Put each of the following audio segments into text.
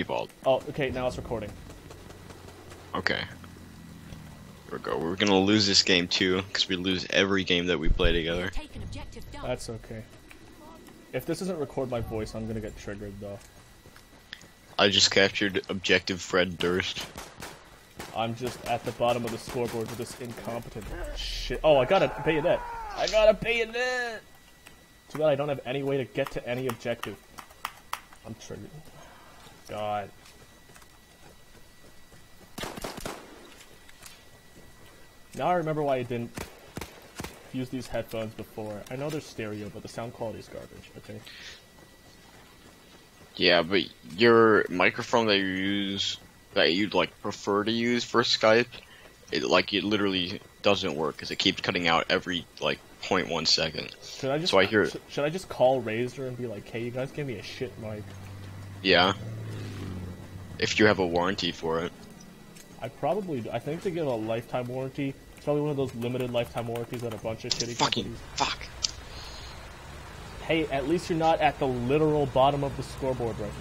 Evolved. Oh, okay, now it's recording. Okay. Here we go. We're gonna lose this game too, because we lose every game that we play together. Taken objective Duff. That's okay. If this doesn't record my voice, I'm gonna get triggered though. I just captured objective Fred Durst. I'm just at the bottom of the scoreboard with this incompetent shit. Oh, I got a bayonet. I got a bayonet. Too bad I don't have any way to get to any objective. I'm triggered. God. Now I remember why I didn't use these headphones before. I know they're stereo, but the sound quality is garbage. Okay. Yeah, but your microphone that you use, that you'd like prefer to use for Skype, it like it literally doesn't work because it keeps cutting out every like 0.1 second. Should I just So I hear- sh- should I just call Razer and be like, "Hey, you guys give me a shit mic"? Yeah. If you have a warranty for it. I probably do. I think they give a lifetime warranty. It's probably one of those limited lifetime warranties that a bunch of shitty Fucking companies. fuck. Hey, at least you're not at the literal bottom of the scoreboard right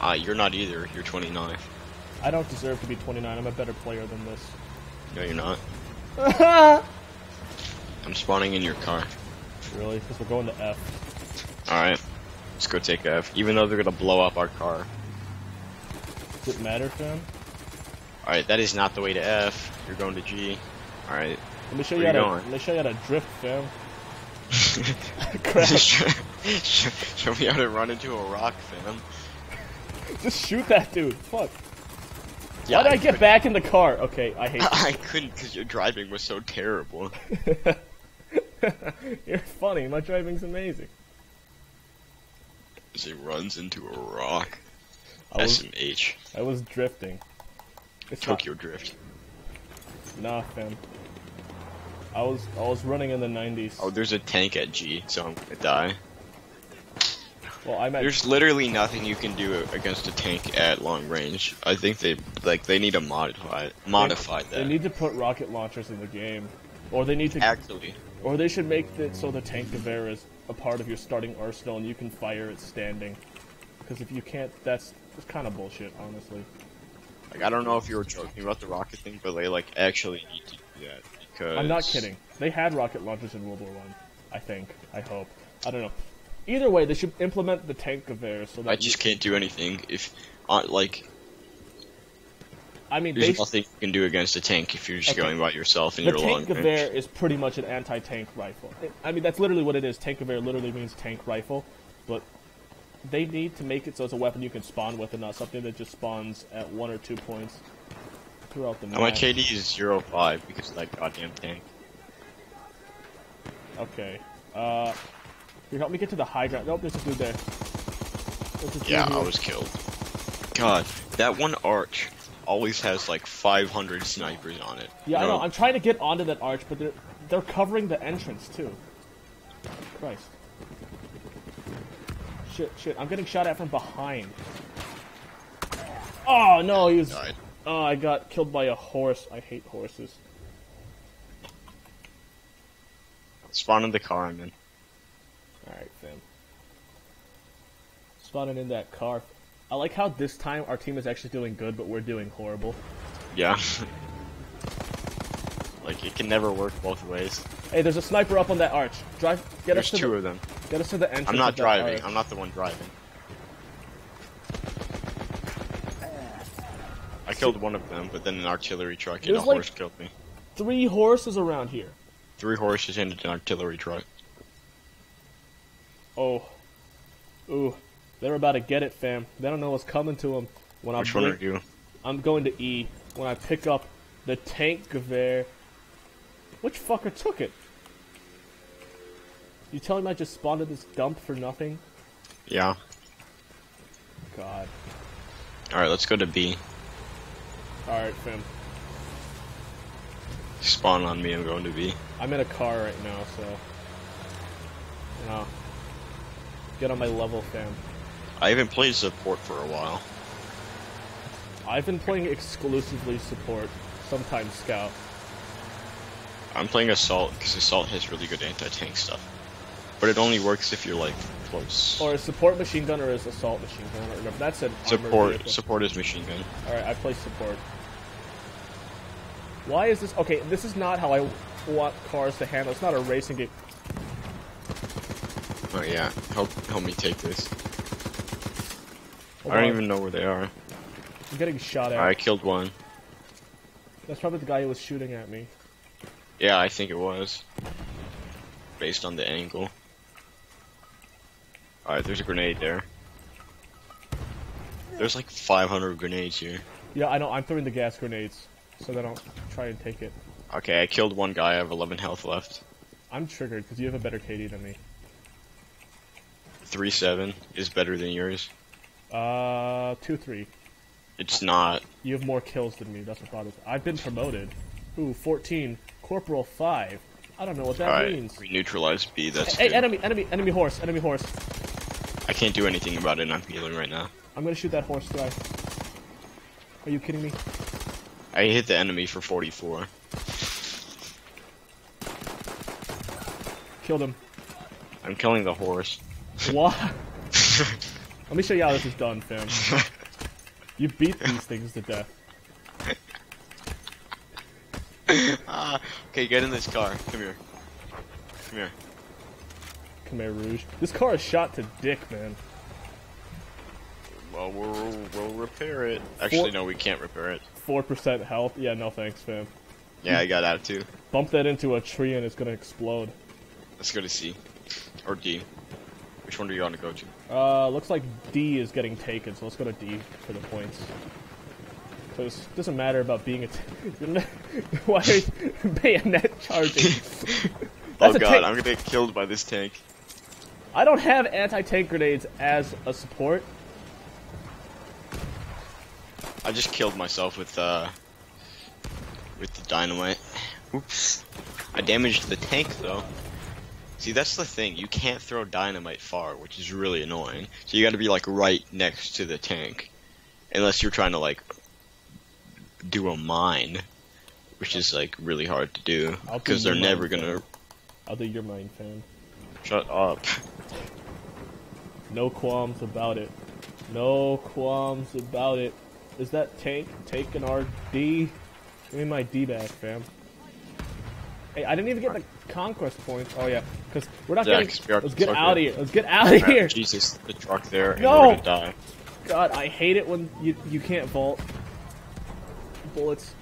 now. Uh, you're not either. You're 29. I don't deserve to be 29. I'm a better player than this. No, you're not. I'm spawning in your car. really? Because we're going to F. Alright. Let's go take F. Even though they're gonna blow up our car. Does it matter, fam? Alright, that is not the way to F. You're going to G. Alright. Let me show Where you how to. Let me show you how to drift, fam. Crap! show, show me how to run into a rock, fam. Just shoot that dude. Fuck. Yeah, Why did I get couldn't- back in the car? Okay, I hate. I couldn't because your driving was so terrible. You're funny. My driving's amazing. As he runs into a rock. I was, SMH. I was drifting. It's Tokyo Drift. Not, nah, fam. I was I was running in the 90s. Oh, there's a tank at G, so I'm gonna die. well, I'm at There's literally nothing you can do against a tank at long range. I think they like they need to modify modify that. They need to put rocket launchers in the game, or they need to, Actually, or they should make it so the tank Gewehr is a part of your starting arsenal and you can fire it standing. Because if you can't, that's, that's kind of bullshit, honestly. like I don't know if you were joking about the rocket thing, but they like actually need to do that because I'm not kidding. They had rocket launchers in World War One. I. think. I hope. I don't know. Either way, they should implement the tank Gewehr so that I just can't do anything if uh, like I mean, there's nothing you can do against a tank if you're just Okay. going by yourself and The your tank long range. Gewehr is pretty much an anti-tank rifle. It- I mean, that's literally what it is. Tank Gewehr literally means tank rifle, but they need to make it so it's a weapon you can spawn with and not something that just spawns at one or two points throughout the Now my. KD is 0.5 because of that goddamn tank. Okay. Uh, here, help me get to the high ground. Nope, there's a dude there. A Yeah, here. I was killed. God, that one arch always has like 500 snipers on it. Yeah, I know. I'm trying to get onto that arch, but they're they're covering the entrance too. Christ. Shit, shit. I'm getting shot at from behind. Oh no, he was. died. Oh, I got killed by a horse. I hate horses. Spawn in the car I'm in. Alright, fam. Spawning in that car. I like how this time our team is actually doing good, but we're doing horrible. Yeah. like it can never work both ways. Hey, there's a sniper up on that arch. Drive. Get There's us to two the, of them. Get us to the entrance. I'm not driving. I'm not the one driving. I killed one of them, but then an artillery truck and a like- horse killed me. Three horses around here. Three horses and an artillery truck. Oh. Ooh. They're about to get it, fam. They don't know what's coming to them. When Which I one are you? I'm going to E. When I pick up the tank Gewehr. Which fucker took it? You telling me I just spawned at this dump for nothing? Yeah. God. Alright, let's go to B. Alright, fam. Spawn on me, I'm going to B. I'm in a car right now, so. You know. Get on my level, fam. I haven't played support for a while. I've been playing exclusively support, sometimes scout. I'm playing Assault because Assault has really good anti-tank stuff. But it only works if you're like close. Or a support machine gun or is assault machine gun? I don't remember. That's an support. Support is machine gun. Alright, I play support. Why is this? Okay, this is not how I want cars to handle. It's not a racing game. Oh yeah, help help me take this. Hold I don't on. even know where they are. I'm getting shot at. I killed one. That's probably the guy who was shooting at me. Yeah, I think it was. Based on the angle. Alright, there's a grenade there. There's like 500 grenades here. Yeah, I know. I'm throwing the gas grenades, so they don't try and take it. Okay, I killed one guy. I have 11 health left. I'm triggered because you have a better KD than me. 3-7 is better than yours. Uh, two three. It's not. You have more kills than me. That's the problem. I've been promoted. Ooh, 14. Corporal 5. I don't know what that means. we neutralized B. That's Hey, good. enemy, enemy, enemy horse, enemy horse. I can't do anything about it. I'm healing right now. I'm gonna shoot that horse guy. Are you kidding me? I hit the enemy for 44. Killed him. I'm killing the horse. What? Let me show you how this is done, fam. You beat these things to death. Ah, okay, get in this car. Come here. Come here. Khmer Rouge. This car is shot to dick, man. Well, we'll, we'll repair it. Actually, no, we can't repair it. 4% health. Yeah, no thanks, fam. Yeah, I got that too. Bump that into a tree and it's gonna explode. Let's go to C. Or D. Which one do you want to go to? Uh, looks like D is getting taken, so let's go to D for the points. Because it doesn't matter about being a. T- Why are you bayonet charging? oh That's god. I'm gonna get killed by this tank. I don't have anti-tank grenades as a support. I just killed myself with, uh... With the dynamite. Oops. I damaged the tank, though. See, that's the thing. You can't throw dynamite far, which is really annoying. So you gotta be, like, right next to the tank. Unless you're trying to, like, do a mine. Which is, like, really hard to do. Because they're never gonna... I'll do your mine, fam. Shut up. No qualms about it. No qualms about it. Is that tank taking our D? Give me my D back, fam. Hey, I didn't even get the conquest points. Oh yeah, because we're not Yeah, getting. Let's get out of here. Let's get out of here. Jesus, the truck there, and No! we're gonna die. God, I hate it when you you can't vault. Bullets.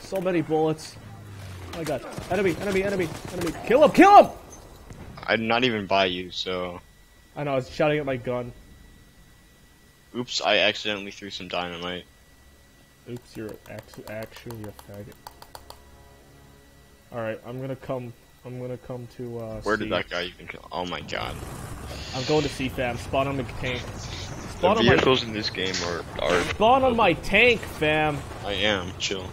So many bullets. Oh my god. Enemy, enemy, enemy, enemy. Kill him, kill him! I'm not even by you, so... I know, I was shouting at my gun. Oops, I accidentally threw some dynamite. Oops, you're act- actually a faggot. Alright, I'm gonna come. I'm gonna come to, uh. Where C. did that guy even kill? Oh my god. I'm going to C fam. Spawn on the tank. The Spawn on my. vehicles in this game are, are... Spawn on my tank, fam! I am, chill.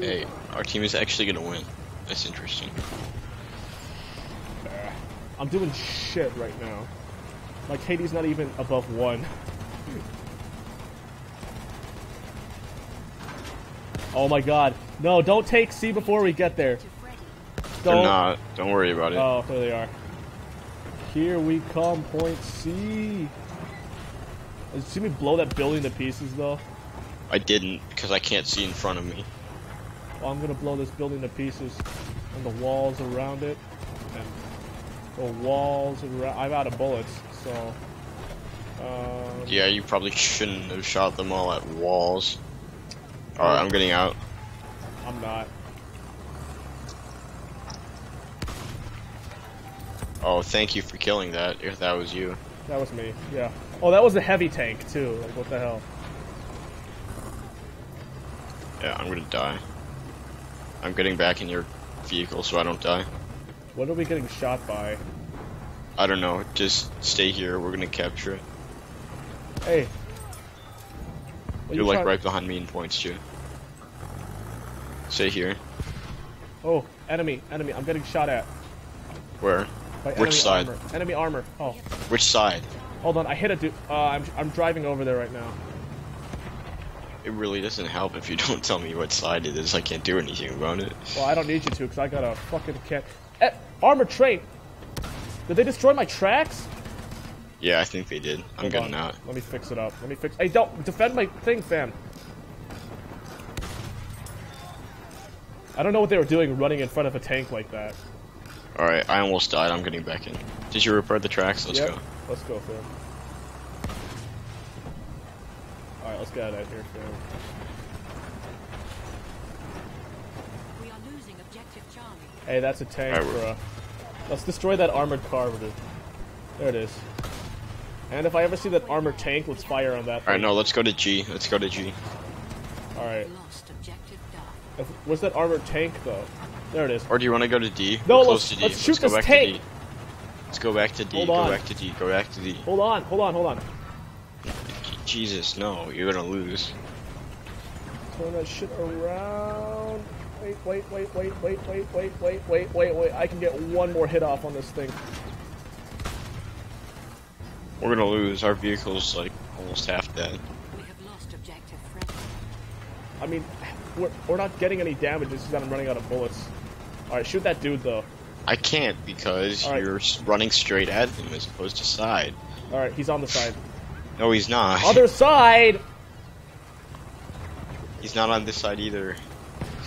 Hey, our team is actually gonna win. That's interesting. I'm doing shit right now. My KD's not even above one. Oh my god. No, don't take C before we get there. They're Don't. not. Don't worry about it. Oh, there they are. Here we come, point C. Did you see me blow that building to pieces, though? I didn't, because I can't see in front of me. Well, I'm gonna blow this building to pieces. And the walls around it. And the walls. I'm out of bullets, so. Um, Yeah, you probably shouldn't have shot them all at walls. Alright, I'm getting out. I'm not. Oh, thank you for killing that, if that was you. That was me, yeah. Oh, that was a heavy tank, too. Like, what the hell? Yeah, I'm gonna die. I'm getting back in your vehicle so I don't die. What are we getting shot by? I don't know, just stay here, we're gonna capture it. Hey. You're you like right behind me in points too. Stay here. Oh, enemy, enemy. I'm getting shot at. Where? By Which side? Armor. Enemy armor. Oh, Which side? hold on. I hit a dude. Uh, I'm, I'm driving over there right now. It really doesn't help if you don't tell me what side it is. I can't do anything about it. Well, I don't need you to, because I got a fucking cat. Eh, armored train. Did they destroy my tracks? Yeah, I think they did. I'm Hold getting on. out. Let me fix it up. Let me fix. Hey, don't defend my thing, fam. I don't know what they were doing running in front of a tank like that. Alright, I almost died. I'm getting back in. Did you repair the tracks? Let's Yep. go. Let's go, fam. Alright, let's get out of here, fam. We are losing objective Charlie. Hey, that's a tank, Alright, we're- Let's destroy that armored car, dude. There it is. And if I ever see that armored tank, let's fire on that. Alright, no, let's go to G. Let's go to G. Alright. Lost objective Duff. Where's that armored tank, though? There it is. Or do you want to go to D? No, We're close let's- to D. let's shoot go this back tank. to D. Let's go back to D. Hold go on. back to D. Go back to D. Hold on, hold on, hold on. Jesus, no, you're gonna lose. Turn that shit around. Wait, wait, wait, wait, wait, wait, wait, wait, wait, wait, wait. I can get one more hit off on this thing. We're gonna lose. Our vehicle's like almost half dead. We have lost objective Freddy. I mean, we're, we're not getting any damage, it's just that I'm running out of bullets. Alright, shoot that dude, though. I can't because Alright. you're running straight at him as opposed to side. Alright, he's on the side. No, he's not. Other side! He's not on this side either.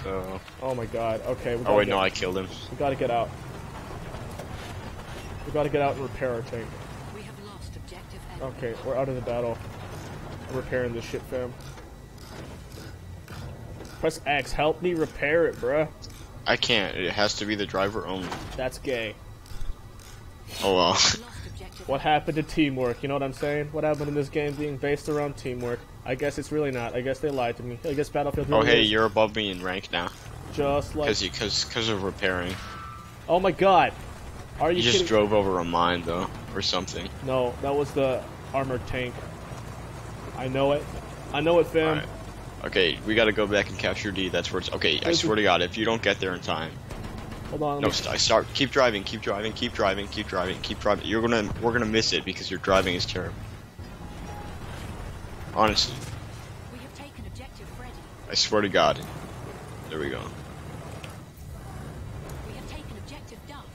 So. Oh my god, okay. We gotta Oh wait, get, no, I killed him. We gotta get out. We gotta get out and repair our tank. We have lost objective Edward. Okay, we're out of the battle. I'm repairing this shit, fam. Press X, help me repair it, bruh. I can't. It has to be the driver only. That's gay. Oh well. What happened to teamwork? You know what I'm saying? What happened in this game being based around teamwork? I guess it's really not. I guess they lied to me. I guess Battlefield oh hey, is you're above me in rank now. just like. Cause you, cause, cause of repairing. Oh my god! Are you, You just kidding? drove over a mine though, or something. No, that was the armored tank. I know it. I know it, fam. Alright. Okay, we gotta go back and capture D. That's where it's. Okay, I swear to God, if you don't get there in time, Hold on. no, me- st- start. Keep driving. Keep driving. Keep driving. Keep driving. Keep driving. You're gonna. We're gonna miss it because your driving is terrible. Honestly, We have taken objective Freddy. I swear to God. There we go. We have taken objective Duff.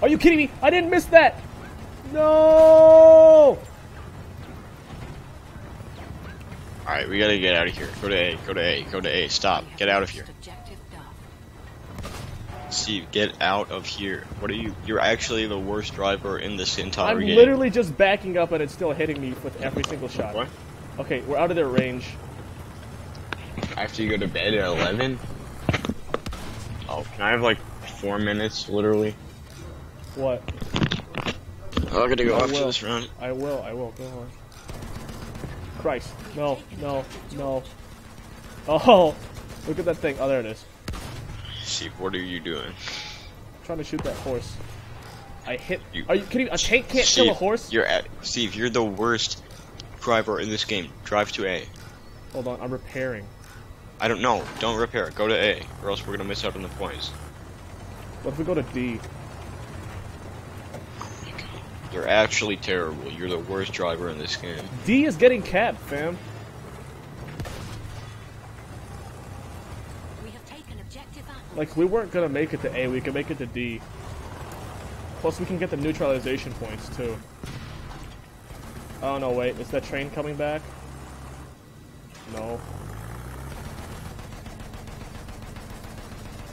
Are you kidding me? I didn't miss that. No. All right, we gotta get out of here. Go to A. Go to A. Go to A. Stop. Get out of here. Objective Steve, get out of here. What are you? You're actually the worst driver in this entire I'm game. literally just backing up and it's still hitting me with every single shot. What? Okay, we're out of their range. After you go to bed at 11? Oh, can I have like four minutes, literally? What? I'm gonna go I after will. this round. I will. I will. Go on. Christ. No. No. No. Oh, look at that thing. Oh, there it is. Steve, what are you doing? I'm trying to shoot that horse. I hit. You- Are you kidding? A tank can't Steve, kill a horse? You're at Steve. You're the worst driver in this game. Drive to A. Hold on. I'm repairing. I don't know. Don't repair. Go to A, or else we're gonna miss out on the points. What if we go to D? You're actually terrible. You're the worst driver in this game. D is getting capped, fam. We have taken objective Like we weren't gonna make it to A. We could make it to D. Plus, we can get the neutralization points too. Oh no! Wait, is that train coming back? No.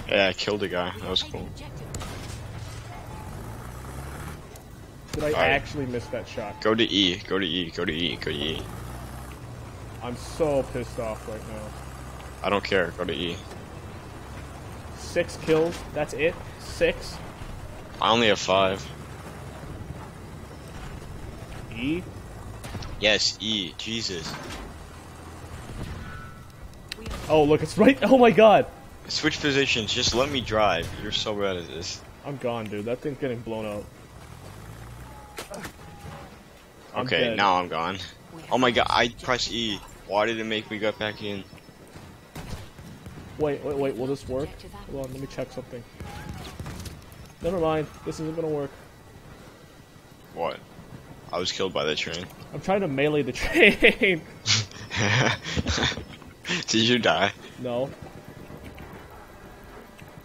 Yeah, I killed a guy. That was cool. objective Did I actually miss that shot? Go to E. Go to E. Go to E. Go to E. I'm so pissed off right now. I don't care. Go to E. Six kills. That's it. Six. I only have five. E. Yes, E. Jesus. Oh look, it's right. Oh my god. Switch positions. Just let me drive. You're so bad at this. I'm gone, dude. That thing's getting blown out. I'm Okay, dead. now I'm gone. Oh my god, I pressed E. Why did it make me go back in? Wait, wait, wait. Will this work? Hold on. Let me check something. Never mind. This isn't gonna work. What? I was killed by the train. I'm trying to melee the train. did you die? no.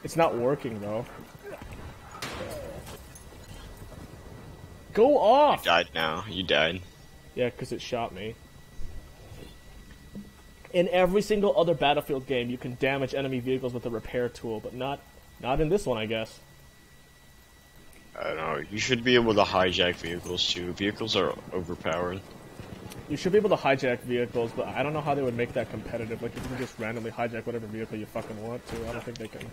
It's not working though. Go off! You died now. You died. Yeah, because it shot me. In every single other Battlefield game, you can damage enemy vehicles with a repair tool, but not not in this one, I guess. I don't know. You should be able to hijack vehicles too. Vehicles are overpowered. You should be able to hijack vehicles, but I don't know how they would make that competitive. Like, you can just randomly hijack whatever vehicle you fucking want to. I don't think they can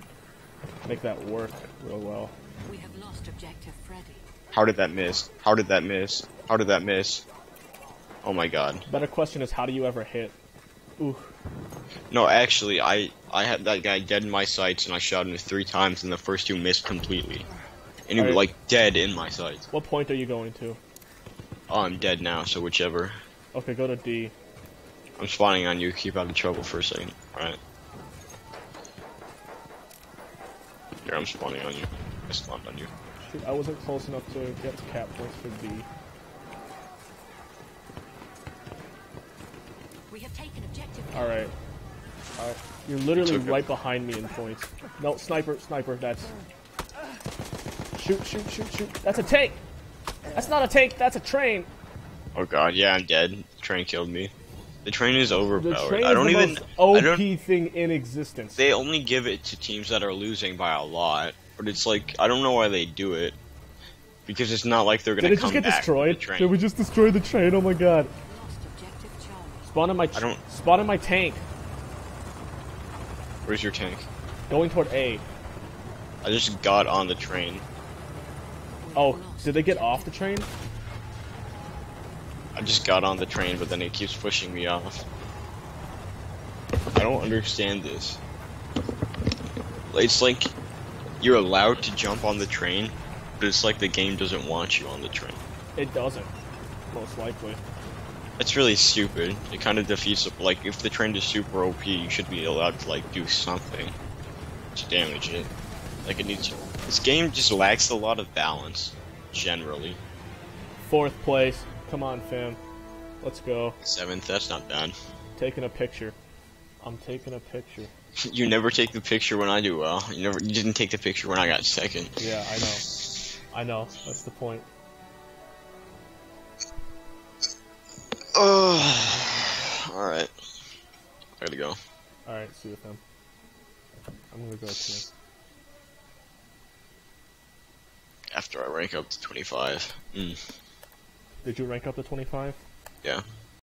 make that work real well. We have lost objective Freddy. How did that miss? How did that miss? How did that miss? Oh my god. Better question is, how do you ever hit? Ooh, No, actually, I I had that guy dead in my sights, and I shot him three times, and the first two missed completely. And he was like dead in my sights. what point are you going to? Oh, I'm dead now, so whichever. Okay, go to D. I'm spawning on you. Keep out of trouble for a second. Alright. Here, I'm spawning on you. I spawned on you. Shoot, I wasn't close enough to get to cap points for D. We have taken objective. Alright. Alright. Uh, you're literally Took it. right behind me in points. No, sniper, sniper, that's... Shoot, shoot, shoot, shoot. That's a tank! That's not a tank, that's a train! Oh god, yeah, I'm dead. The train killed me. The train is overpowered. The overpowered. train I don't is the even. most I OP don't. thing in existence. They only give it to teams that are losing by a lot, but it's like I don't know why they do it. Because it's not like they're gonna Did it come just get destroyed? the. Did we just destroy the train? Oh my god. Spawn in my I don't- spawn in my tank. Where's your tank? Going toward A. I just got on the train. Oh, did they get off the train? I just got on the train, but then it keeps pushing me off. I don't understand this. It's like you're allowed to jump on the train, but it's like the game doesn't want you on the train. It doesn't. Most likely. It's really stupid. It kind of defeats the- like if the train is super OP, you should be allowed to like do something to damage it. Like it needs. This game just lacks a lot of balance, generally. Fourth place. Come on, fam. Let's go. Seventh, that's not bad. Taking a picture. I'm taking a picture. You never take the picture when I do well. You never. You didn't take the picture when I got second. Yeah, I know. I know. That's the point. Oh, all right. I gotta go. Alright, see you fam. I'm gonna go too. After I rank up to 25. Mm, Did you rank up to 25? yeah.